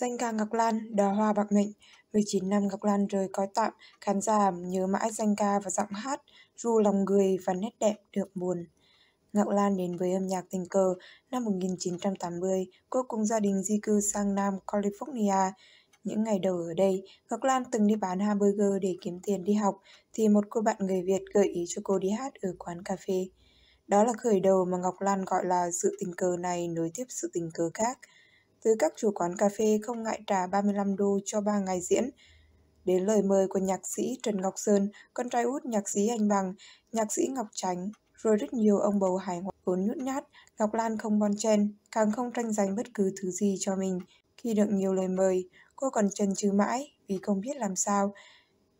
Danh ca Ngọc Lan, đóa hoa bạc mệnh, 19 năm Ngọc Lan rời cõi tạm, khán giả nhớ mãi danh ca và giọng hát, ru lòng người và nét đẹp được buồn. Ngọc Lan đến với âm nhạc tình cờ năm 1980, cô cùng gia đình di cư sang Nam California. Những ngày đầu ở đây, Ngọc Lan từng đi bán hamburger để kiếm tiền đi học, thì một cô bạn người Việt gợi ý cho cô đi hát ở quán cà phê. Đó là khởi đầu mà Ngọc Lan gọi là sự tình cờ này nối tiếp sự tình cờ khác – từ các chủ quán cà phê không ngại trả 35 đô cho 3 ngày diễn. Đến lời mời của nhạc sĩ Trần Ngọc Sơn, con trai út nhạc sĩ Anh Bằng, nhạc sĩ Ngọc Tránh, rồi rất nhiều ông bầu hải ngoại vốn nhút nhát, Ngọc Lan không bon chen, càng không tranh giành bất cứ thứ gì cho mình. Khi được nhiều lời mời, cô còn chần chừ mãi vì không biết làm sao.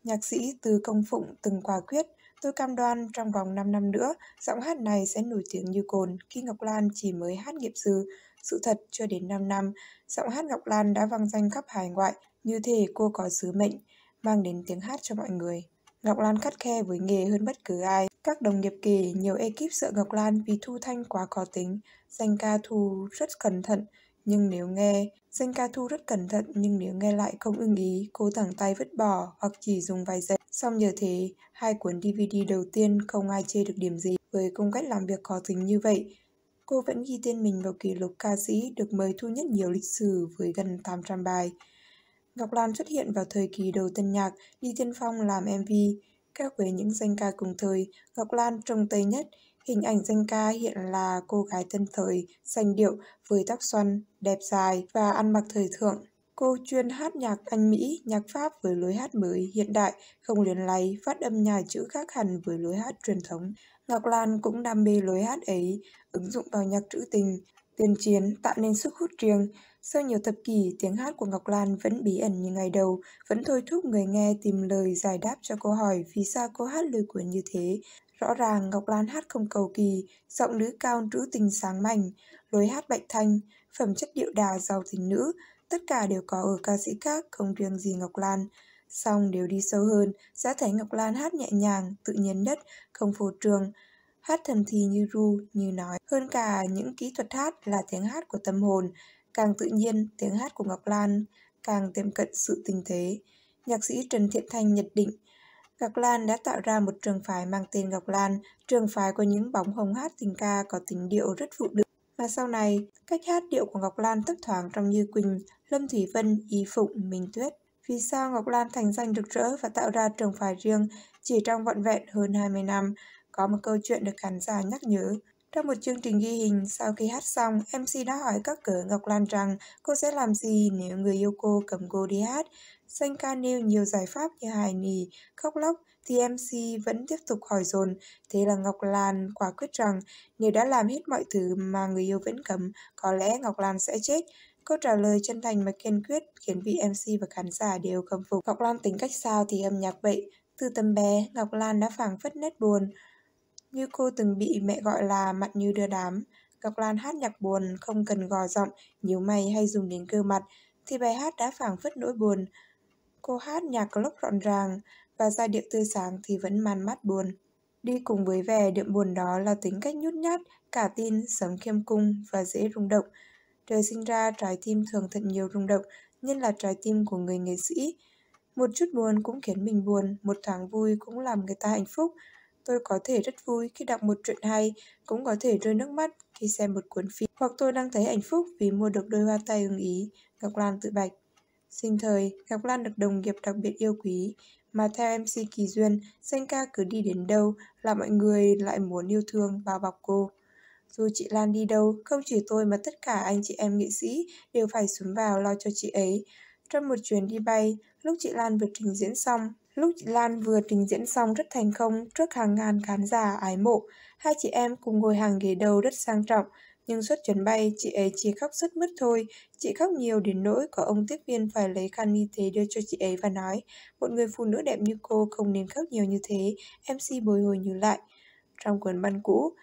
Nhạc sĩ Từ Công Phụng từng quả quyết, tôi cam đoan trong vòng 5 năm nữa, giọng hát này sẽ nổi tiếng như cồn khi Ngọc Lan chỉ mới hát nghiệp dư, sự thật, chưa đến 5 năm, giọng hát Ngọc Lan đã vang danh khắp hải ngoại, như thể cô có sứ mệnh, mang đến tiếng hát cho mọi người. Ngọc Lan khắt khe với nghề hơn bất cứ ai. Các đồng nghiệp kể nhiều ekip sợ Ngọc Lan vì thu thanh quá khó tính, danh ca thu rất cẩn thận, nhưng nếu nghe, danh ca thu rất cẩn thận nhưng nếu nghe lại không ưng ý, cô thẳng tay vứt bỏ hoặc chỉ dùng vài giây. Xong nhờ thế, hai cuốn DVD đầu tiên không ai chê được điểm gì. Với cung cách làm việc khó tính như vậy, cô vẫn ghi tên mình vào kỷ lục ca sĩ được mời thu nhất nhiều lịch sử với gần 800 bài. Ngọc Lan xuất hiện vào thời kỳ đầu tân nhạc, đi tiên phong làm MV. Các với những danh ca cùng thời, Ngọc Lan trông tây nhất, hình ảnh danh ca hiện là cô gái tân thời, xanh điệu, với tóc xoăn, đẹp dài và ăn mặc thời thượng. Cô chuyên hát nhạc Anh Mỹ, nhạc Pháp với lối hát mới, hiện đại, không liền lấy, phát âm nhài chữ khác hẳn với lối hát truyền thống. Ngọc Lan cũng đam mê lối hát ấy, ứng dụng vào nhạc trữ tình, tiền chiến tạo nên sức hút riêng. Sau nhiều thập kỷ, tiếng hát của Ngọc Lan vẫn bí ẩn như ngày đầu, vẫn thôi thúc người nghe tìm lời giải đáp cho câu hỏi vì sao cô hát lời của như thế. Rõ ràng Ngọc Lan hát không cầu kỳ, giọng nữ cao trữ tình sáng mảnh, lối hát bạch thanh, phẩm chất điệu đà giàu tình nữ, tất cả đều có ở ca sĩ khác, không riêng gì Ngọc Lan. Xong đều đi sâu hơn, sẽ thấy Ngọc Lan hát nhẹ nhàng, tự nhiên nhất, không phô trương, hát thần thì như ru, như nói. Hơn cả những kỹ thuật hát là tiếng hát của tâm hồn, càng tự nhiên tiếng hát của Ngọc Lan càng tiệm cận sự tình thế. Nhạc sĩ Trần Thiện Thanh nhận định, Ngọc Lan đã tạo ra một trường phái mang tên Ngọc Lan, trường phái có những bóng hồng hát tình ca có tình điệu rất phụ nữ mà sau này, cách hát điệu của Ngọc Lan thấp thoáng trong Như Quỳnh, Lâm Thủy Vân, Y Phụng, Minh Tuyết. Vì sao Ngọc Lan thành danh rực rỡ và tạo ra trường phái riêng chỉ trong vọn vẹn hơn 20 năm, có một câu chuyện được khán giả nhắc nhớ. Trong một chương trình ghi hình, sau khi hát xong, MC đã hỏi các cỡ Ngọc Lan rằng cô sẽ làm gì nếu người yêu cô cầm cô đi hát. Xanh ca nêu nhiều giải pháp như hài nì, khóc lóc, thì MC vẫn tiếp tục hỏi dồn. Thế là Ngọc Lan quả quyết rằng nếu đã làm hết mọi thứ mà người yêu vẫn cấm, có lẽ Ngọc Lan sẽ chết. Câu trả lời chân thành mà kiên quyết khiến vị MC và khán giả đều khâm phục. Ngọc Lan tính cách sao thì âm nhạc vậy. Từ tầm bé, Ngọc Lan đã phảng phất nét buồn. Như cô từng bị mẹ gọi là mặt như đưa đám. Ngọc Lan hát nhạc buồn, không cần gò giọng, nhíu mày hay dùng đến cơ mặt, thì bài hát đã phảng phất nỗi buồn. Cô hát nhạc có lúc ràng, và giai điệu tươi sáng thì vẫn man mát buồn. Đi cùng với vẻ điệu buồn đó là tính cách nhút nhát, cả tin, sống khiêm cung và dễ rung động. Trời sinh ra trái tim thường thật nhiều rung động, nhất là trái tim của người nghệ sĩ. Một chút buồn cũng khiến mình buồn, một thoáng vui cũng làm người ta hạnh phúc. Tôi có thể rất vui khi đọc một truyện hay, cũng có thể rơi nước mắt khi xem một cuốn phim, hoặc tôi đang thấy hạnh phúc vì mua được đôi hoa tay ưng ý, Ngọc Lan tự bạch. Sinh thời, Ngọc Lan được đồng nghiệp đặc biệt yêu quý, mà theo MC Kỳ Duyên, danh ca cứ đi đến đâu là mọi người lại muốn yêu thương bao bọc cô. Dù chị Lan đi đâu, không chỉ tôi mà tất cả anh chị em nghệ sĩ đều phải xuống vào lo cho chị ấy. Trong một chuyến đi bay, lúc chị Lan vừa trình diễn xong, lúc chị Lan vừa trình diễn xong rất thành công trước hàng ngàn khán giả ái mộ, hai chị em cùng ngồi hàng ghế đầu rất sang trọng, nhưng suốt chuyến bay chị ấy chỉ khóc rất mất thôi. Chị khóc nhiều đến nỗi có ông tiếp viên phải lấy khăn y tế đưa cho chị ấy và nói một người phụ nữ đẹp như cô không nên khóc nhiều như thế. MC bồi hồi nhớ lại. Trong cuốn băn cũ,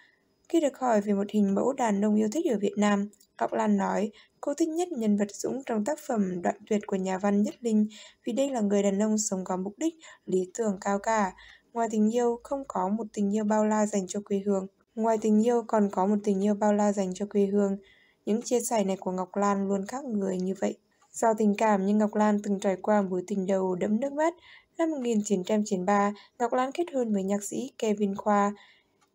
khi được hỏi về một hình mẫu đàn ông yêu thích ở Việt Nam, Ngọc Lan nói cô thích nhất nhân vật Dũng trong tác phẩm Đoạn tuyệt của nhà văn Nhất Linh vì đây là người đàn ông sống có mục đích, lý tưởng cao cả. Ngoài tình yêu, không có một tình yêu bao la dành cho quê hương. Ngoài tình yêu còn có một tình yêu bao la dành cho quê hương. Những chia sẻ này của Ngọc Lan luôn khác người như vậy. do tình cảm nhưng Ngọc Lan từng trải qua mối tình đầu đẫm nước mắt. Năm 1993, Ngọc Lan kết hôn với nhạc sĩ Kevin Khoa.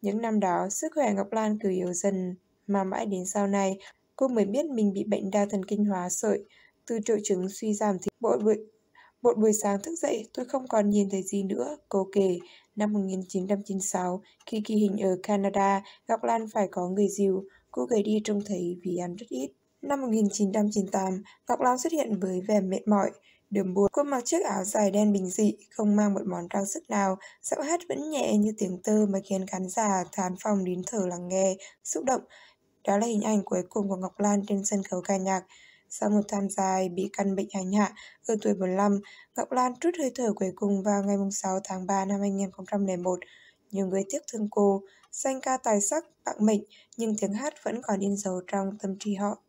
Những năm đó, sức khỏe Ngọc Lan cứ yếu dần, mà mãi đến sau này, cô mới biết mình bị bệnh đa thần kinh hóa sợi. Từ triệu chứng suy giảm thì mỗi buổi, một buổi sáng thức dậy, tôi không còn nhìn thấy gì nữa, cô kể. Năm 1996, khi ghi hình ở Canada, Ngọc Lan phải có người dìu. Cô gầy đi trông thấy vì ăn rất ít. Năm 1998, Ngọc Lan xuất hiện với vẻ mệt mỏi, đường buồn. Cô mặc chiếc áo dài đen bình dị, không mang một món trang sức nào. Giọng hát vẫn nhẹ như tiếng tơ mà khiến khán giả thán phòng đến thở lắng nghe, xúc động. Đó là hình ảnh cuối cùng của Ngọc Lan trên sân khấu ca nhạc. Sau một tham dài bị căn bệnh hành hạ ở tuổi 45, Ngọc Lan trút hơi thở cuối cùng vào ngày 6 tháng 3 năm 2001. Nhiều người tiếc thương cô, danh ca tài sắc, bạc mệnh, nhưng tiếng hát vẫn còn in dấu trong tâm trí họ.